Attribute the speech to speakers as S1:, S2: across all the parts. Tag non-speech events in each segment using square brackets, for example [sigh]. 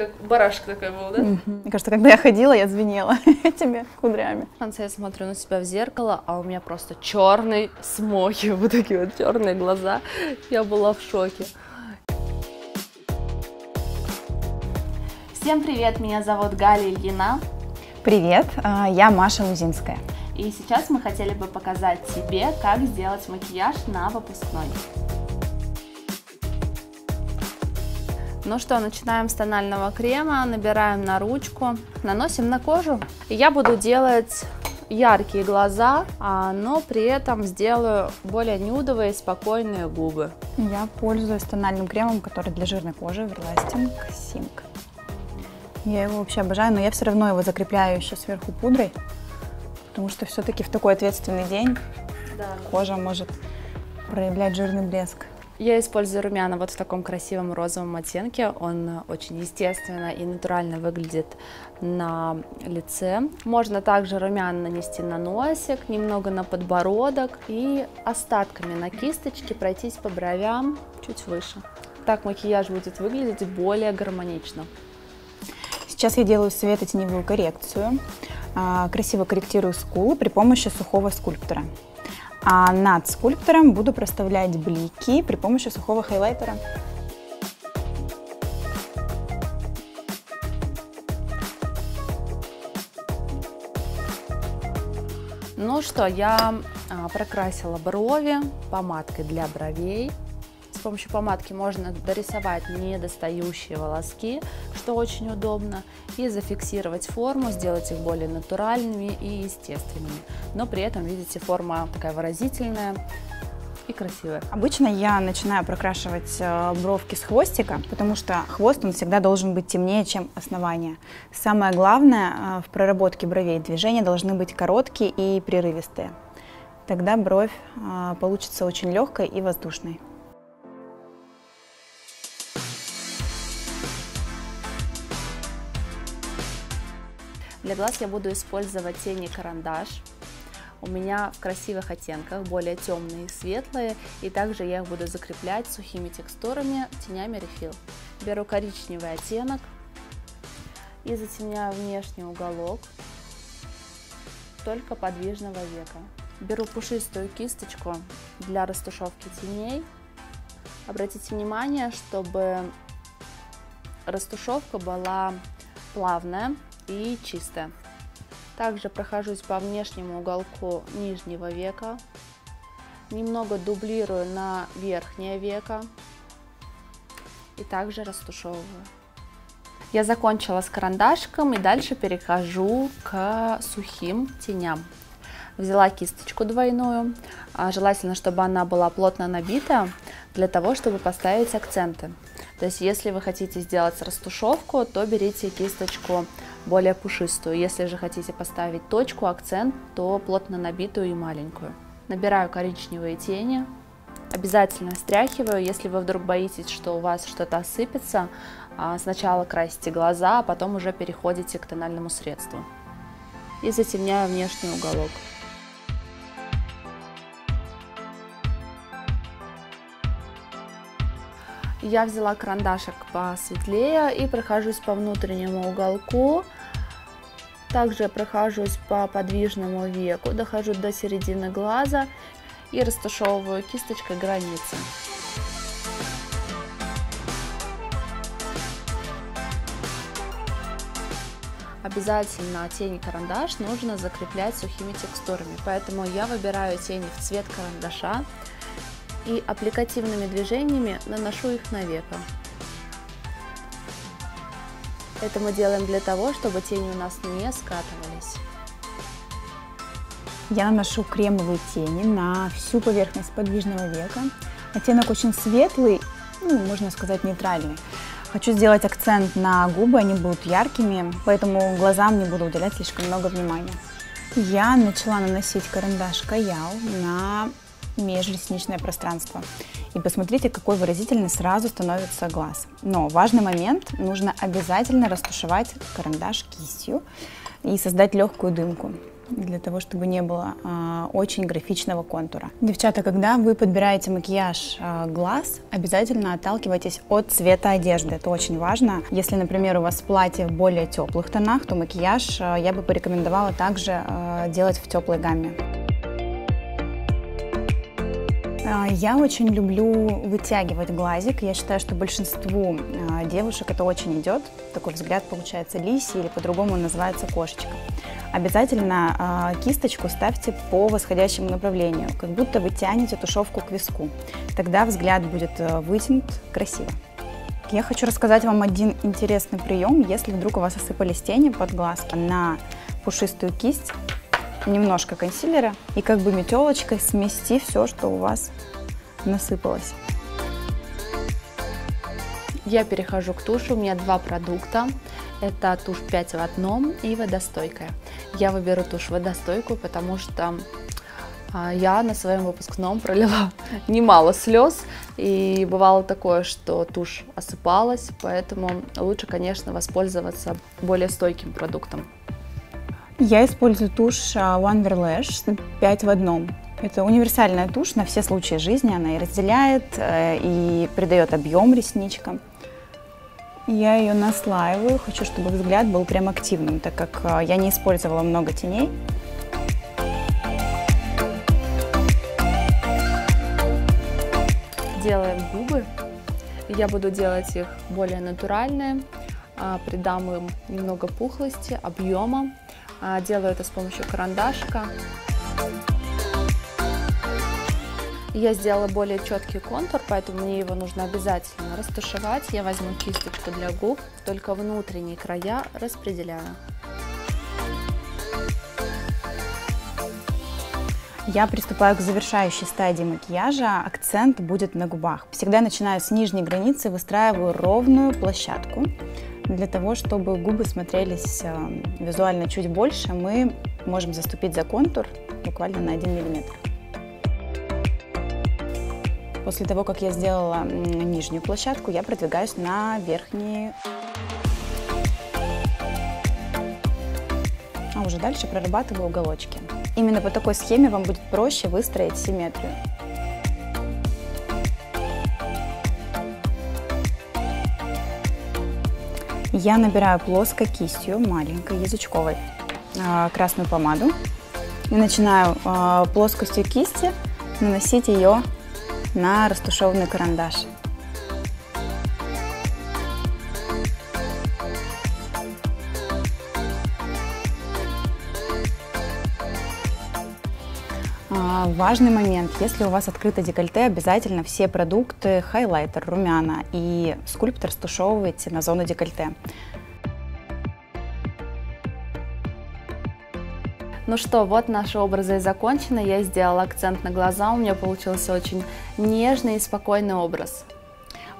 S1: как барашек такой был, да?
S2: Мне кажется, когда я ходила, я звенела [laughs] этими кудрями.
S1: В конце я смотрю на себя в зеркало, а у меня просто черный смоки, [laughs] вот такие вот черные глаза. Я была в шоке.
S3: Всем привет, меня зовут Галя Ильина.
S2: Привет, а, я Маша Лузинская.
S3: И сейчас мы хотели бы показать тебе, как сделать макияж на выпускной. Ну что, начинаем с тонального крема, набираем на ручку, наносим на кожу. Я буду делать яркие глаза, а, но при этом сделаю более нюдовые, спокойные губы.
S2: Я пользуюсь тональным кремом, который для жирной кожи, Everlasting Sink. Я его вообще обожаю, но я все равно его закрепляю еще сверху пудрой, потому что все-таки в такой ответственный день да. кожа может проявлять жирный блеск.
S3: Я использую румяна вот в таком красивом розовом оттенке. Он очень естественно и натурально выглядит на лице. Можно также румяна нанести на носик, немного на подбородок и остатками на кисточке пройтись по бровям чуть выше. Так макияж будет выглядеть более гармонично.
S2: Сейчас я делаю светотеневую коррекцию. А, красиво корректирую скулы при помощи сухого скульптора. А над скульптором буду проставлять блики при помощи сухого хайлайтера.
S3: Ну что, я а, прокрасила брови помадкой для бровей. Помощью помадки можно дорисовать недостающие волоски, что очень удобно, и зафиксировать форму, сделать их более натуральными и естественными. Но при этом, видите, форма такая выразительная, и красивая.
S2: Обычно я начинаю прокрашивать э, бровки с хвостика, потому что хвост он всегда должен быть темнее, чем основание. Самое главное э, в проработке бровей движения должны быть короткие и прерывистые. Тогда бровь э, получится очень легкой и воздушной.
S3: Для глаз я буду использовать тени карандаш. У меня в красивых оттенках, более темные и светлые, и также я их буду закреплять сухими текстурами, тенями рефил. Беру коричневый оттенок и затемняю внешний уголок только подвижного века. Беру пушистую кисточку для растушевки теней. Обратите внимание, чтобы растушевка была плавная, и чистая. Также прохожусь по внешнему уголку нижнего века, немного дублирую на верхнее веко и также растушевываю. Я закончила с карандашком и дальше перехожу к сухим теням. Взяла кисточку двойную, а, желательно, чтобы она была плотно набита, для того, чтобы поставить акценты. То есть, если вы хотите сделать растушевку, то берите кисточку более пушистую. Если же хотите поставить точку, акцент, то плотно набитую и маленькую. Набираю коричневые тени, обязательно стряхиваю. Если вы вдруг боитесь, что у вас что-то осыпется, а, сначала красите глаза, а потом уже переходите к тональному средству. И затемняю внешний уголок. Я взяла карандашик посветлее и прохожусь по внутреннему уголку. Также прохожусь по подвижному веку, дохожу до середины глаза и растушевываю кисточкой границы. Обязательно тень и карандаш нужно закреплять сухими текстурами, поэтому я выбираю тени в цвет карандаша и аппликативными движениями наношу их на веко. Это мы делаем для того, чтобы тени у нас не скатывались.
S2: Я наношу кремовые тени на всю поверхность подвижного века. Оттенок очень светлый, ну, можно сказать нейтральный. Хочу сделать акцент на губы, они будут яркими, поэтому глазам не буду уделять слишком много внимания. Я начала наносить карандаш Каял на межресничное пространство. И посмотрите, какой выразительный сразу становится глаз. Но важный момент, нужно обязательно растушевать карандаш кистью и создать легкую дымку. для того, чтобы не было э, очень графичного контура. Девчата, когда вы подбираете макияж э, глаз, обязательно отталкивайтесь от цвета одежды. Это очень важно. Если, например, у вас платье в более теплых тонах, то макияж э, я бы порекомендовала также э, делать в теплой гамме. Я очень люблю вытягивать глазик. Я считаю, что большинству а, девушек это очень идет. Такой взгляд получается лиси или по-другому называется кошечка. Обязательно а, кисточку ставьте по восходящему направлению, как будто вы тянете тушевку к виску. Тогда взгляд будет вытянут красиво. Я хочу рассказать вам один интересный прием. Если вдруг у вас осыпались тени под глаз на пушистую кисть, немножко консилера и как бы метелочкой смести все, что у вас насыпалось.
S3: Я перехожу к туше. У меня два продукта. Это тушь 5 в одном и водостойкая. Я выберу тушь водостойкую, потому что а, я на своем выпускном пролила [laughs] немало слез, и бывало такое, что тушь осыпалась, поэтому лучше, конечно, воспользоваться более стойким продуктом.
S2: Я использую тушь а, Wonderlash 5 в одном. Это универсальная тушь на все случаи жизни. Она и разделяет, э, и придает объем ресничкам. Я ее наслаиваю. Хочу, чтобы взгляд был прям активным, так как э, я не использовала много теней.
S3: Делаем губы. Я буду делать их более натуральные, а, придам им немного пухлости, объема. А, делаю это с помощью карандашика. Я сделала более четкий контур, поэтому мне его нужно обязательно растушевать. Я возьму кисточку для губ, только внутренние края распределяю.
S2: Я приступаю к завершающей стадии макияжа. Акцент будет на губах. Всегда начинаю с нижней границы, выстраиваю ровную площадку. Для того, чтобы губы смотрелись э, визуально чуть больше, мы можем заступить за контур буквально на 1 миллиметр. После того, как я сделала нижнюю площадку, я продвигаюсь на верхние. А уже дальше прорабатываю уголочки. Именно по такой схеме вам будет проще выстроить симметрию. Я набираю плоско кистью, маленькой, язычковой, а, красную помаду. И начинаю а, плоскостью кисти наносить ее на растушеванный карандаш. Важный момент, если у вас открыто декольте, обязательно все продукты, хайлайтер, румяна и скульптор стушевывайте на зону декольте.
S3: Ну что, вот наши образы и закончены. Я сделала акцент на глаза, у меня получился очень нежный и спокойный образ.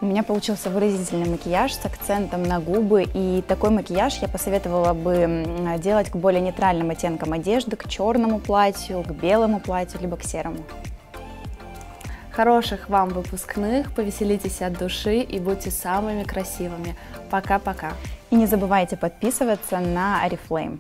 S2: У меня получился выразительный макияж с акцентом на губы, и такой макияж я посоветовала бы делать к более нейтральным оттенкам одежды, к черному платью, к белому платью, либо к серому.
S3: Хороших вам выпускных, повеселитесь от души и будьте самыми красивыми. Пока-пока.
S2: И не забывайте подписываться на Oriflame.